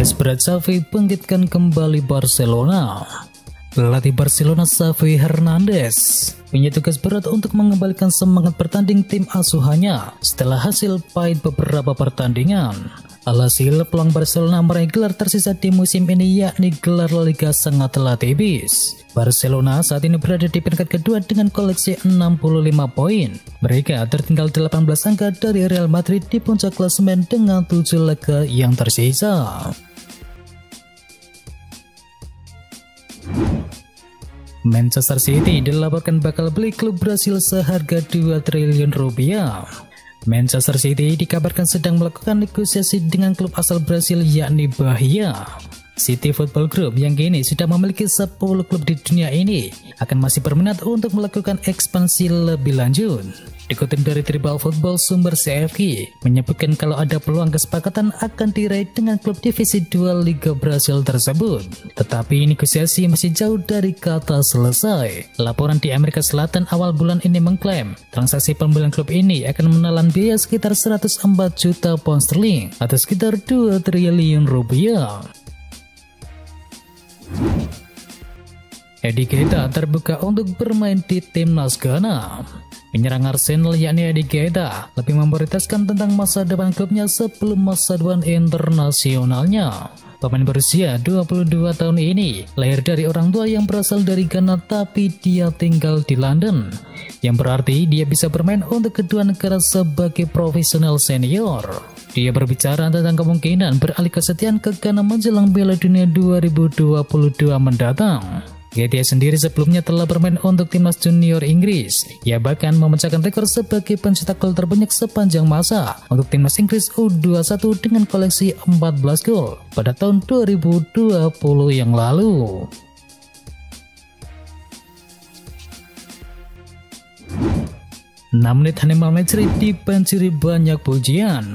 Tugas berat Xavi bangkitkan kembali Barcelona. Pelatih Barcelona Xavi Hernandez punya tugas berat untuk mengembalikan semangat bertanding tim asuhannya setelah hasil pahit beberapa pertandingan. Alhasil peluang Barcelona meraih gelar tersisa di musim ini yakni gelar Liga sangatlah tipis. Barcelona saat ini berada di peringkat kedua dengan koleksi 65 poin. Mereka tertinggal 18 angka dari Real Madrid di puncak klasemen dengan 7 laga yang tersisa. Manchester City dilaporkan bakal beli klub Brasil seharga 2 triliun rupiah. Manchester City dikabarkan sedang melakukan negosiasi dengan klub asal Brasil yakni Bahia. City Football Group yang kini sudah memiliki 10 klub di dunia ini akan masih berminat untuk melakukan ekspansi lebih lanjut. Dikutip dari Tribal Football sumber CFK menyebutkan kalau ada peluang kesepakatan akan diraih dengan klub divisi 2 Liga Brasil tersebut. Tetapi negosiasi masih jauh dari kata selesai. Laporan di Amerika Selatan awal bulan ini mengklaim transaksi pembelian klub ini akan menelan biaya sekitar 104 juta pound sterling atau sekitar 2 triliun rupiah. Eddie Keita terbuka untuk bermain di timnas Ghana. Penyerang Arsenal yakni Eddie Keita lebih memprioritaskan tentang masa depan klubnya sebelum masa depan internasionalnya. Pemain berusia 22 tahun ini lahir dari orang tua yang berasal dari Ghana tapi dia tinggal di London. Yang berarti dia bisa bermain untuk kedua negara sebagai profesional senior. Dia berbicara tentang kemungkinan beralih kesetiaan ke Ghana menjelang Piala Dunia 2022 mendatang. Getia sendiri sebelumnya telah bermain untuk timnas junior Inggris. Ia bahkan memecahkan rekor sebagai pencetak gol terbanyak sepanjang masa untuk timnas Inggris U21 dengan koleksi 14 gol pada tahun 2020 yang lalu. Enam menit Hannibal Matchri dibanjiri banyak pujian.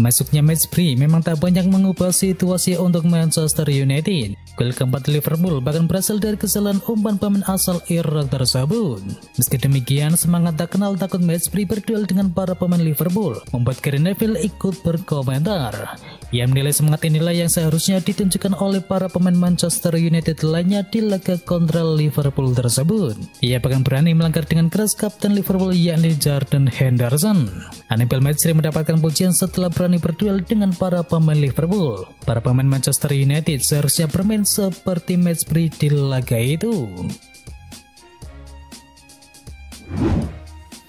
Masuknya match memang tak banyak mengubah situasi untuk Manchester United. Gol keempat Liverpool bahkan berasal dari kesalahan umpan pemain asal Irak tersebut. Meski demikian, semangat tak kenal takut match berduel dengan para pemain Liverpool membuat Gary Neville ikut berkomentar. Ia menilai semangat inilah yang seharusnya ditunjukkan oleh para pemain Manchester United lainnya di laga kontra Liverpool tersebut. Ia bahkan berani melanggar dengan keras kapten Liverpool yakni Jordan Henderson. Hannibal Matchri mendapatkan pujian setelah berani berduel dengan para pemain Liverpool. Para pemain Manchester United seharusnya bermain seperti match di laga itu.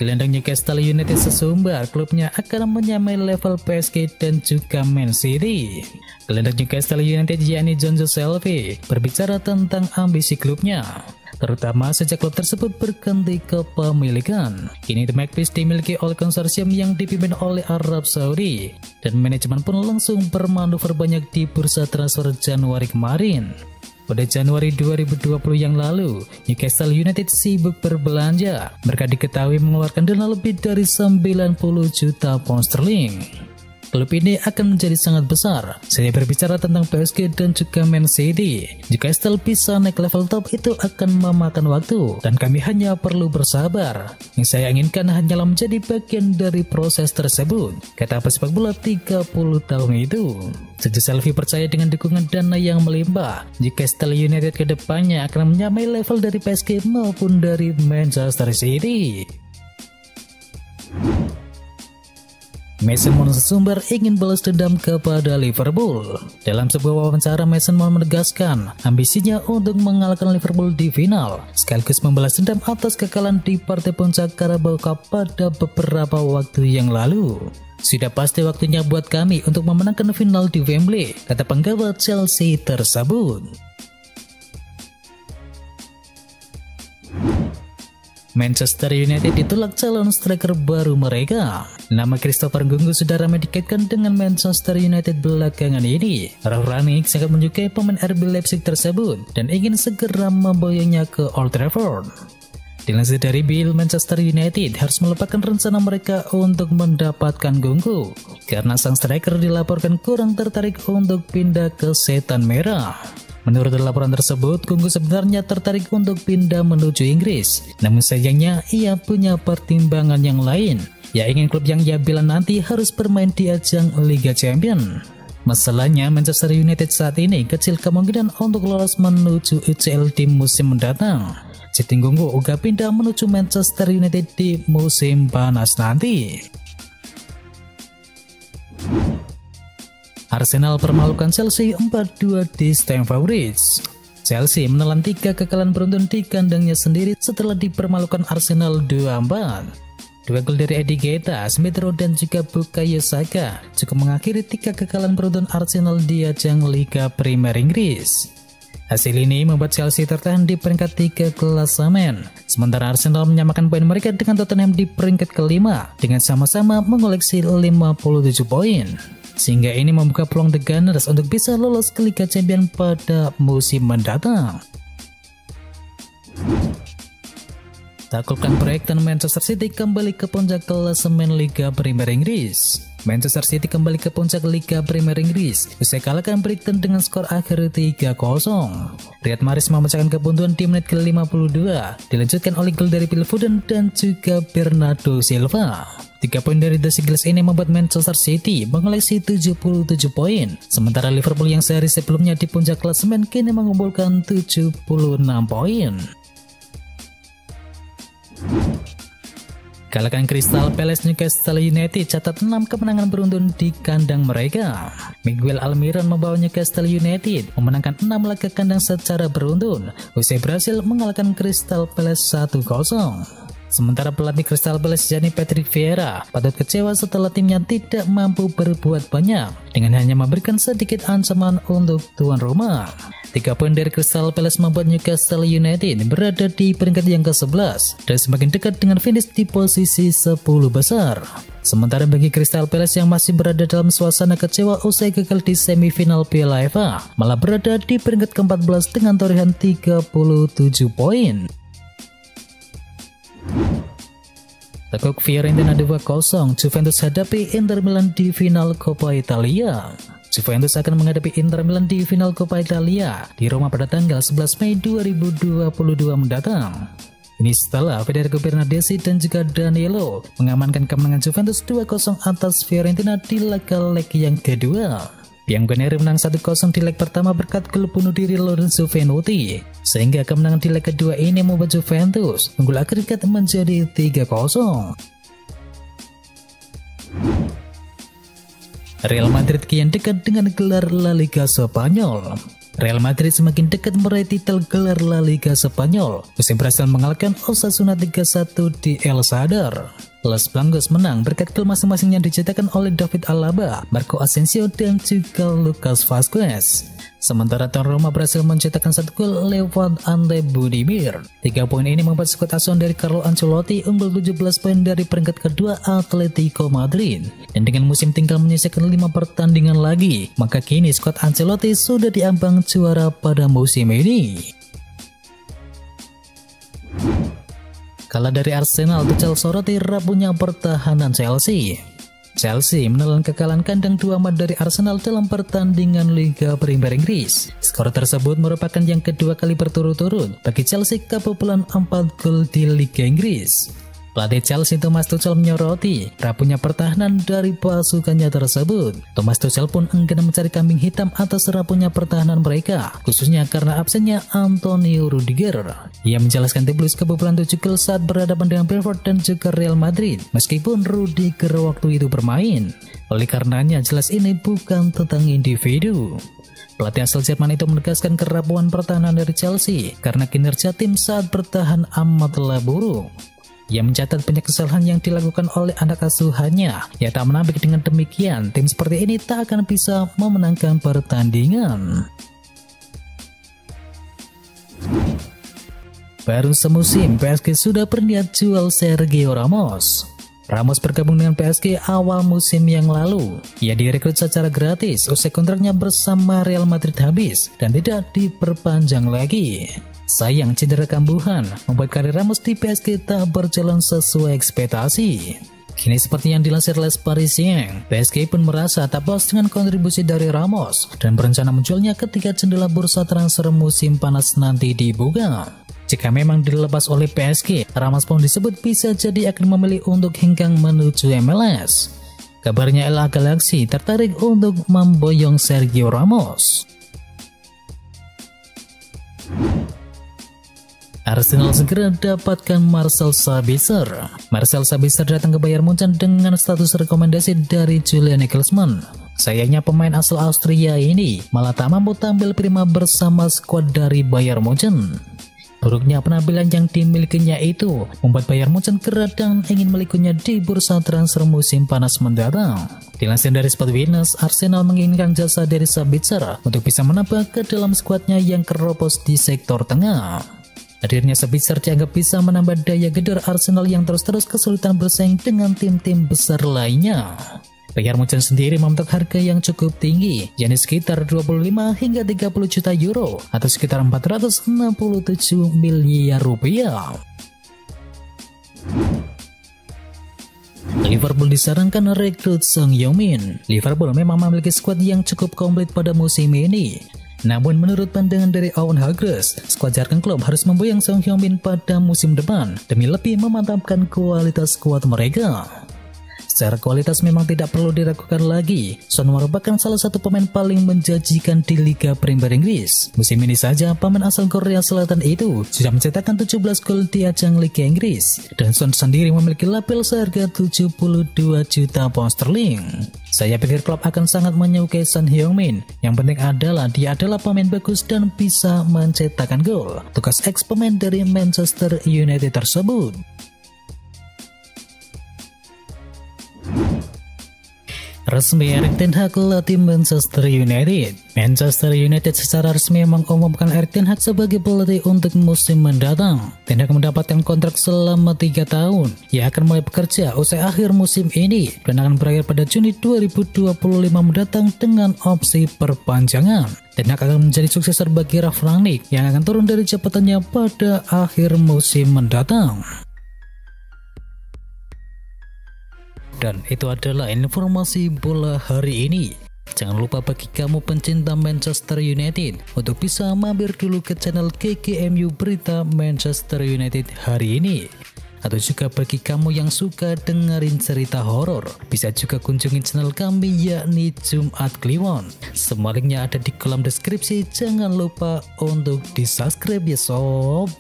Gelandang Newcastle United sesumbar klubnya akan menyamai level PSG dan juga Man City. Gelandang Newcastle United yakni John Joseph berbicara tentang ambisi klubnya terutama sejak klub tersebut berganti kepemilikan. Kini The Magpies dimiliki oleh konsorsium yang dipimpin oleh Arab Saudi, dan manajemen pun langsung bermanuver banyak di bursa transfer Januari kemarin. Pada Januari 2020 yang lalu, Newcastle United sibuk berbelanja. Mereka diketahui mengeluarkan dana lebih dari 90 juta pound sterling klub ini akan menjadi sangat besar. Saya berbicara tentang PSG dan juga Man City. Jika Estel bisa naik level top itu akan memakan waktu dan kami hanya perlu bersabar. Yang saya inginkan hanyalah menjadi bagian dari proses tersebut. Kata pesepak bola 30 tahun itu. Sejak Selfie percaya dengan dukungan dana yang melimpah, jika Estel United ke depannya akan menyamai level dari PSG maupun dari Manchester City. Mason Mount sesumber ingin balas dendam kepada Liverpool. Dalam sebuah wawancara, Mason Mount menegaskan ambisinya untuk mengalahkan Liverpool di final, sekaligus membalas dendam atas kekalahan di partai puncak Carabao Cup pada beberapa waktu yang lalu. Sudah pasti waktunya buat kami untuk memenangkan final di Wembley, kata penggawa Chelsea tersebut. Manchester United ditolak calon striker baru mereka. Nama Christopher Ngungu sudah ramai dikaitkan dengan Manchester United belakangan ini. Ralf Rangnick sangat menyukai pemain RB Leipzig tersebut dan ingin segera membawanya ke Old Trafford. Dilansir dari Bill, Manchester United harus melupakan rencana mereka untuk mendapatkan Gunggu karena sang striker dilaporkan kurang tertarik untuk pindah ke Setan Merah. Menurut laporan tersebut, Kungu sebenarnya tertarik untuk pindah menuju Inggris. Namun sayangnya, ia punya pertimbangan yang lain. Ia ingin klub yang ia bilang nanti harus bermain di ajang Liga Champion. Masalahnya Manchester United saat ini kecil kemungkinan untuk lolos menuju UCL di musim mendatang. Citinggunggu juga pindah menuju Manchester United di musim panas nanti. Arsenal permalukan Chelsea 4-2 di Stamford Bridge. Chelsea menelan tiga kekalahan beruntun di kandangnya sendiri setelah dipermalukan Arsenal 2-4. Dua gol dari Eddie Guetta, Smith Rowe dan juga Bukayo Saka cukup mengakhiri tiga kekalahan beruntun Arsenal di ajang Liga Premier Inggris. Hasil ini membuat Chelsea tertahan di peringkat tiga klasemen, sementara Arsenal menyamakan poin mereka dengan Tottenham di peringkat kelima dengan sama-sama mengoleksi 57 poin. Sehingga ini membuka peluang The Gunners untuk bisa lolos ke Liga Champions pada musim mendatang. Taklukkan proyek dan Manchester City kembali ke puncak klasemen Liga Premier Inggris. Manchester City kembali ke puncak Liga Premier Inggris usai kalahkan Brighton dengan skor akhir 3-0. Riyad Mahrez memecahkan kebuntuan di menit ke-52, dilanjutkan oleh gol dari Phil Foden dan juga Bernardo Silva. Tiga poin dari The Seagulls ini membuat Manchester City mengoleksi 77 poin, sementara Liverpool yang sehari sebelumnya di puncak klasemen kini mengumpulkan 76 poin. Kalahkan Crystal Palace Newcastle United catat 6 kemenangan beruntun di kandang mereka. Miguel Almiron membawa Newcastle United memenangkan 6 laga kandang secara beruntun usai berhasil mengalahkan Crystal Palace 1-0. Sementara pelatih Crystal Palace Gianni Patrick Vieira patut kecewa setelah timnya tidak mampu berbuat banyak dengan hanya memberikan sedikit ancaman untuk tuan rumah. Tiga poin dari Crystal Palace membuat Newcastle United berada di peringkat yang ke-11 dan semakin dekat dengan finish di posisi 10 besar. Sementara bagi Crystal Palace yang masih berada dalam suasana kecewa usai gagal di semifinal Piala FA, malah berada di peringkat ke-14 dengan torehan 37 poin. Tekuk Fiorentina 2-0, Juventus hadapi Inter Milan di final Coppa Italia. Juventus akan menghadapi Inter Milan di final Coppa Italia di Roma pada tanggal 11 Mei 2022 mendatang. Ini setelah Federico Bernardeschi dan juga Danilo mengamankan kemenangan Juventus 2-0 atas Fiorentina di laga leg yang kedua. Bianconeri menang 1-0 di leg pertama berkat gol bunuh diri Lorenzo Venuti, sehingga kemenangan di leg kedua ini membuat Juventus unggul agregat menjadi 3-0. Real Madrid kian dekat dengan gelar La Liga Spanyol. Real Madrid semakin dekat meraih titel gelar La Liga Spanyol usai berhasil mengalahkan Osasuna 3-1 di El Sadar. Los Blancos menang berkat gol masing-masing yang dicetakkan oleh David Alaba, Marco Asensio, dan juga Lucas Vazquez. Sementara Tuan Roma berhasil mencetakkan satu gol lewat Ante Budimir. Tiga poin ini membuat skuad asuhan dari Carlo Ancelotti unggul 17 poin dari peringkat kedua Atletico Madrid. Dan dengan musim tinggal menyisakan lima pertandingan lagi, maka kini skuad Ancelotti sudah diambang juara pada musim ini. Kalah dari Arsenal, Tuchel soroti rapuhnya pertahanan Chelsea. Chelsea menelan kekalahan kandang 2 mat dari Arsenal dalam pertandingan Liga Premier Inggris. Skor tersebut merupakan yang kedua kali berturut-turut bagi Chelsea kebobolan 4 gol di Liga Inggris. Pelatih Chelsea Thomas Tuchel menyoroti rapuhnya pertahanan dari pasukannya tersebut. Thomas Tuchel pun enggan mencari kambing hitam atas rapuhnya pertahanan mereka, khususnya karena absennya Antonio Rudiger. Ia menjelaskan Blues kebobolan 7 gol saat berhadapan dengan Brentford dan juga Real Madrid, meskipun Rudiger waktu itu bermain. Oleh karenanya jelas ini bukan tentang individu. Pelatih asal Jerman itu menegaskan kerapuhan pertahanan dari Chelsea karena kinerja tim saat bertahan amatlah buruk. Ia mencatat banyak kesalahan yang dilakukan oleh anak asuhannya. Ia tak menampik dengan demikian, tim seperti ini tak akan bisa memenangkan pertandingan. Baru semusim, PSG sudah berniat jual Sergio Ramos. Ramos bergabung dengan PSG awal musim yang lalu. Ia direkrut secara gratis usai kontraknya bersama Real Madrid habis dan tidak diperpanjang lagi. Sayang cedera kambuhan membuat karir Ramos di PSG tak berjalan sesuai ekspektasi. Kini seperti yang dilansir Les Parisien, PSG pun merasa tak puas dengan kontribusi dari Ramos dan berencana munculnya ketika jendela bursa transfer musim panas nanti dibuka. Jika memang dilepas oleh PSG, Ramos pun disebut bisa jadi akan memilih untuk hengkang menuju MLS. Kabarnya LA Galaxy tertarik untuk memboyong Sergio Ramos. Arsenal segera dapatkan Marcel Sabitzer. Marcel Sabitzer datang ke Bayern Munchen dengan status rekomendasi dari Julian Nagelsmann. Sayangnya pemain asal Austria ini malah tak mampu tampil prima bersama skuad dari Bayern Munchen. Buruknya penampilan yang dimilikinya itu membuat Bayern Munchen kerat dan ingin melikunya di bursa transfer musim panas mendatang. Dilansir dari Sport Witness, Arsenal menginginkan jasa dari Sabitzer untuk bisa menambah ke dalam skuadnya yang keropos di sektor tengah. Hadirnya Sabitzer dianggap bisa menambah daya gedor Arsenal yang terus-terus kesulitan bersaing dengan tim-tim besar lainnya. Bayar Munchen sendiri mematok harga yang cukup tinggi, yakni sekitar 25 hingga 30 juta euro atau sekitar 467 miliar rupiah. Liverpool disarankan rekrut Song Heung-min. Liverpool memang memiliki skuad yang cukup komplit pada musim ini. Namun menurut pandangan dari Owen Hargreaves, skuad Jurgen Klopp harus memboyong Song Heung-min pada musim depan demi lebih memantapkan kualitas skuad mereka. Secara kualitas memang tidak perlu diragukan lagi. Son merupakan salah satu pemain paling menjanjikan di Liga Premier Inggris. Musim ini saja, pemain asal Korea Selatan itu sudah mencetakkan 17 gol di ajang Liga Inggris. Dan Son sendiri memiliki label seharga 72 juta pound sterling. Saya pikir klub akan sangat menyukai Son Heung-min. Yang penting adalah dia adalah pemain bagus dan bisa mencetakkan gol. Tugas ex pemain dari Manchester United tersebut. Resmi Erik Ten Hag latih Manchester United. Manchester United secara resmi mengumumkan Erik Ten Hag sebagai pelatih untuk musim mendatang. Ten Hag mendapatkan kontrak selama 3 tahun. Ia akan mulai bekerja usai akhir musim ini dan akan berakhir pada Juni 2025 mendatang dengan opsi perpanjangan. Ten Hag akan menjadi suksesor bagi Ralf Rangnick yang akan turun dari jabatannya pada akhir musim mendatang. Dan itu adalah informasi bola hari ini. Jangan lupa bagi kamu pencinta Manchester United untuk bisa mampir dulu ke channel KKMU Berita Manchester United hari ini. Atau juga bagi kamu yang suka dengerin cerita horor, bisa juga kunjungi channel kami yakni Jumat Kliwon. Semua ada di kolom deskripsi, jangan lupa untuk di subscribe ya sob.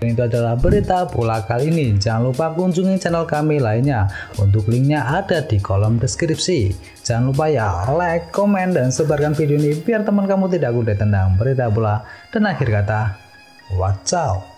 Itu adalah berita bola kali ini. Jangan lupa kunjungi channel kami lainnya. Untuk linknya ada di kolom deskripsi. Jangan lupa ya like, komen, dan sebarkan video ini biar teman kamu tidak kudet tentang berita bola. Dan akhir kata, watch out.